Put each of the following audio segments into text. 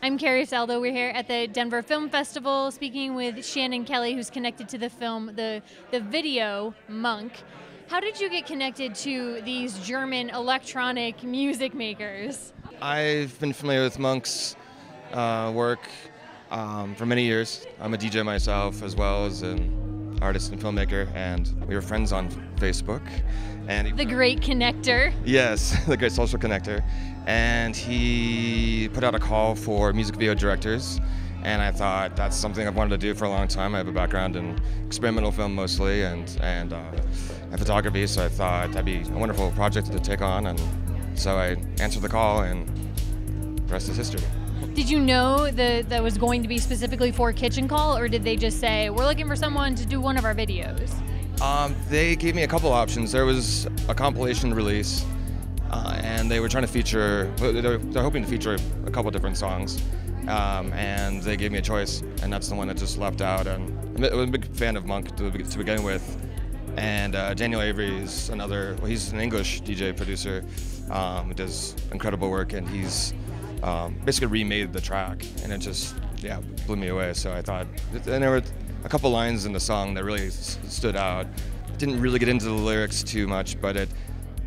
I'm Carrie Saldo. We're here at the Denver Film Festival speaking with Shannon Kelly, who's connected to the film, the, the video Munk. How did you get connected to these German electronic music makers? I've been familiar with Munk's uh, work um, for many years. I'm a DJ myself as well as an artist and filmmaker, and we were friends on Facebook. And he, The great connector. yes, the great social connector. And he put out a call for music video directors, and I thought that's something I've wanted to do for a long time. I have a background in experimental film mostly, and and uh, and photography, so I thought that'd be a wonderful project to take on, and so I answered the call, and the rest is history. Did you know that that was going to be specifically for Kitchen Call, or did they just say, we're looking for someone to do one of our videos? Um, they gave me a couple options. There was a compilation release, uh, and they were trying to feature. They're, they're hoping to feature a couple different songs, um, and they gave me a choice, and that's the one that just left out. And I'm a big fan of Munk to, to begin with, and uh, Daniel Avery is another. Well, he's an English DJ producer um, does incredible work, and he's um, basically remade the track, and it just yeah blew me away. So I thought, and there were a couple lines in the song that really stood out. Didn't really get into the lyrics too much, but it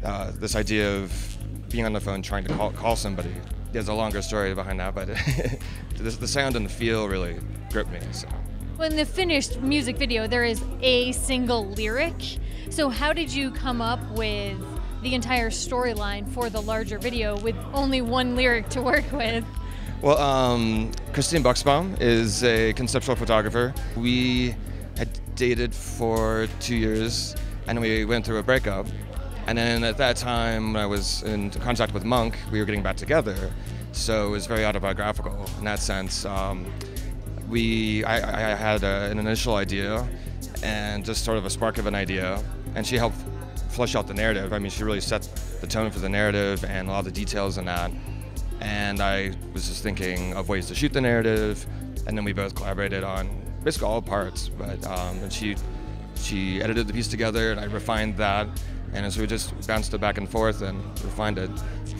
uh, this idea of being on the phone trying to call call somebody. There's a longer story behind that, but the, the sound and the feel really gripped me. So. Well, in the finished music video, there is a single lyric. So, how did you come up with the entire storyline for the larger video with only one lyric to work with? Well, um, Christine Buchsbaum is a conceptual photographer. We had dated for two years, and we went through a breakup. And then at that time, when I was in contact with Munk, we were getting back together. So it was very autobiographical in that sense. Um, we, I, I had a, an initial idea, and just sort of a spark of an idea, and she helped flesh out the narrative. I mean, she really set the tone for the narrative and a lot of the details in that and I was just thinking of ways to shoot the narrative, and then we both collaborated on basically all parts. But um, and she she edited the piece together, and I refined that, and so we just bounced it back and forth and refined it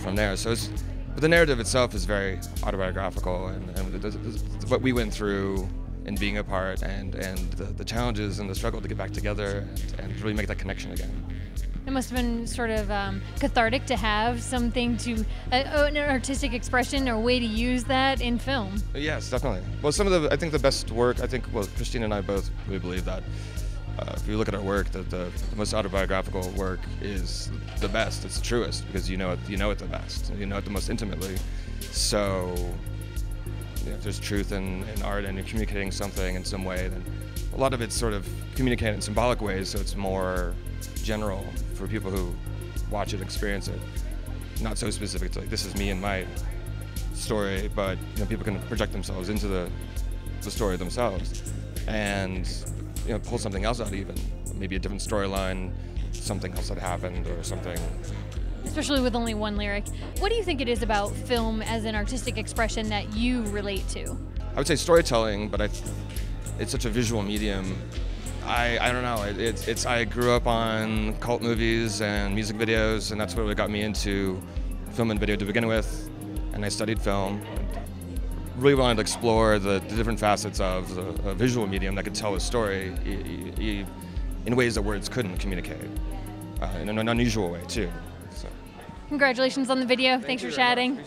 from there. So it's but the narrative itself is very autobiographical, and, and the- the- what we went through in being apart, and and the, the challenges and the struggle to get back together, and, and really make that connection again. It must have been sort of um, cathartic to have something to, uh, an artistic expression or way to use that in film. Yes, definitely. Well, some of the I think the best work I think well Christine and I both we believe that uh, if you look at our work that the, the most autobiographical work is the best. It's the truest because you know it you know it the best. You know it the most intimately. So you know, if there's truth in, in art and you're communicating something in some way, then a lot of it's sort of communicated in symbolic ways, so it's more general for people who watch it, experience it. Not so specific to like this is me and my story, but you know, people can project themselves into the, the story themselves and you know, pull something else out even. Maybe a different storyline, something else that happened or something. Especially with only one lyric. What do you think it is about film as an artistic expression that you relate to? I would say storytelling, but I, it's such a visual medium. I, I don't know. It, it's, it's I grew up on cult movies and music videos, and that's what got me into film and video to begin with. And I studied film. Really wanted to explore the, the different facets of the, a visual medium that could tell a story i- i- in ways that words couldn't communicate, uh, in an unusual way too. So. Congratulations on the video. Thank Thanks for chatting.